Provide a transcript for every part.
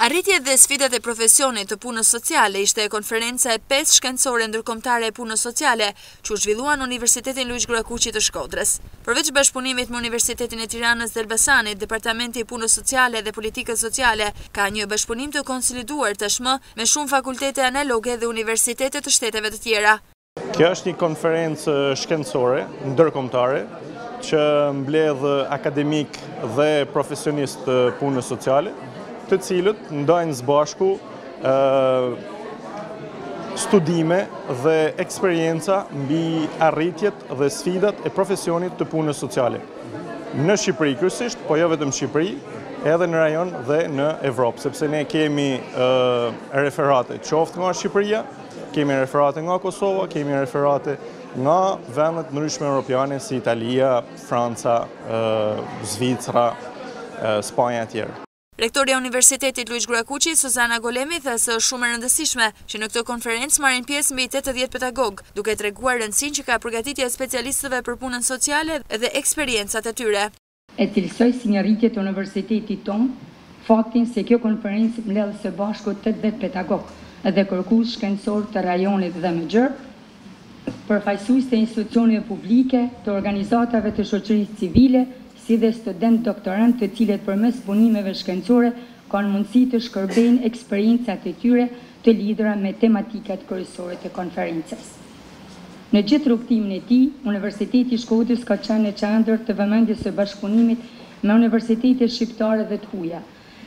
Arritjet dhe sfidat e profesionit të punës sociale ishte konferenca e pestë shkencore ndërkombëtare e punës sociale, që u zhvillua në Universitetin Luigj Gurakuqi të Shkodrës. Përveç bashkëpunimit me Universitetin e Tiranës dhe Elbasanit, Departamenti i Punës Sociale dhe Politikës Sociale ka një bashkëpunim të konsoliduar tashmë me shumë fakultete analoge dhe universitete të shteteve të tjera. Kjo është një konferencë shkencore, ndërkombëtare, që mbledh akademikë dhe profesionistë të punës sociale, të cilët ndajnë së bashku studime dhe eksperienca mbi arritjet dhe sfidat e profesionit të punës sociale. Në Shqipëri kryesisht, po jo vetëm Shqipëri, edhe në rajon dhe në Evropë, sepse ne kemi referate qoftë nga Shqipëria, Kemi referate nga Kosova, kemi referate nga vende të ndryshme europiane si Italia, Franca, Zvicra, Spanja e tjerë. Rektorja e Universitetit Luigj Gurakuqi, Suzana Golemi tha se është shumë e rëndësishme që në këtë konferencë marrin pjesë mbi tetëdhjetë pedagogë, duke treguar rëndësinë që ka përgatitja e specialistëve për punën sociale dhe eksperiencat e tyre. E cilësoj si një arritje të universitetit tonë faktin se kjo konferencë mbledh së bashku tetëdhjetë pedagogë dhe kërkues shkencorë të rajonit dhe më gjerë, përfaqësues të institucioneve publike, të organizatave të shoqërisë civile, si dhe studentë doktorantë të cilët përmes punimeve shkencore kanë mundësi të shkëmbejnë eksperiencat e tyre të lidhura me tematikat kryesore të konferencës. Në gjithë rrugëtimin e tij, Universiteti i Shkodrës ka qenë në qendër të vëmendjes së bashkëpunimit me universitetet shqiptare dhe të huaja,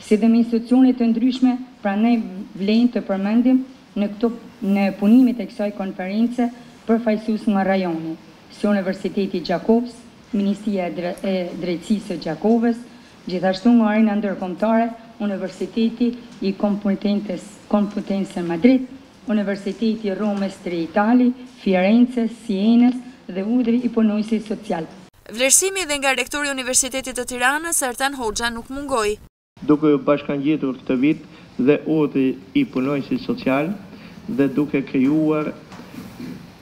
si dhe me institucione të ndryshme, prandaj vlen të përmendim në këto në punimet e kësaj konference përfaqësues nga rajoni, si Universiteti i Gjakovës, Ministria e Drejtësisë së Gjakovës, gjithashtu nga arena ndërkombëtare, Universiteti i Complutense Madrid, Universiteti i Romës Tre Itali, Firences, Sienës dhe Urdhri i Punonjësit Social. Vlerësimi dhe nga Rektori i Universitetit të Tiranës, Artan Hoxha nuk mungoi. Duke iu bashkëngjitur këtë vit dhe Urdhri i Punonjësit Social dhe duke krijuar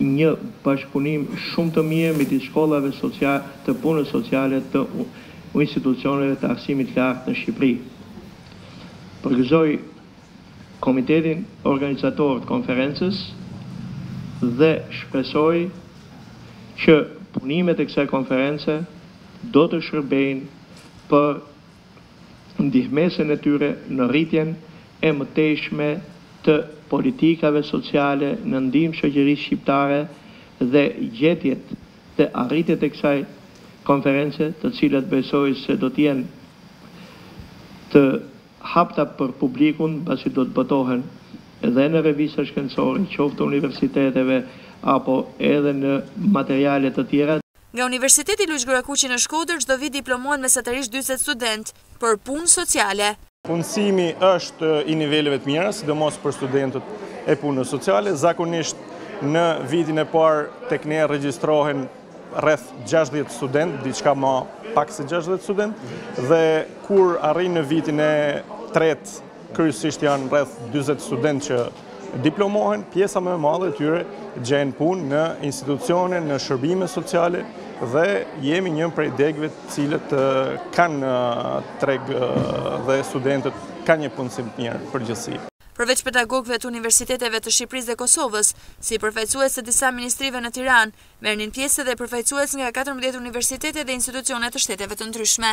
një bashkëpunim shumë të mirë midis shkollave të punës sociale të institucioneve të arsimit të lartë në Shqipëri, përgëzoj Komitetin Organizator të Konferencës dhe shpresoj që punimet e kësaj konference do të shërbejnë për ndihmesën e tyre në rritjen e mëtejshme të politikave sociale në ndihmë shoqërisë shqiptare dhe gjetjet dhe arritjet e kësaj konference të cilat besoj se do të jenë të hapta për publikun pasi do të botohen dhe në revista shkencore qoftë të universiteteve apo edhe në materiale të tjera. Nga Universiteti Luigj Gurakuqi në Shkodër çdo vit diplomohen mesatarisht dyzet studentë për punë sociale. Punësimi është i niveleve të mira, sidomos për studentët e punës sociale. Zakonisht në vitin e parë tek ne regjistrohen rreth gjashtëdhjetë studentë, diçka ma pak se gjashtëdhjetë studentë, dhe kur arrijnë në vitin e tretë, kryesisht janë rreth dyzet studentë që diplomohen, pjesa më e madhe e tyre gjen punë në institucione, në shërbime sociale dhe jemi një prej degëve të cilat kanë treg dhe studentët kanë një punësim të mirë përgjithësisht. Përveç pedagogëve të universiteteve të Shqipërisë dhe Kosovës, si përfaqësues të disa ministrive në Tiranë, Merrnin pjesë dhe përfaqësues nga katërmbëdhjetë universitete dhe institucione të shteteve të ndryshme.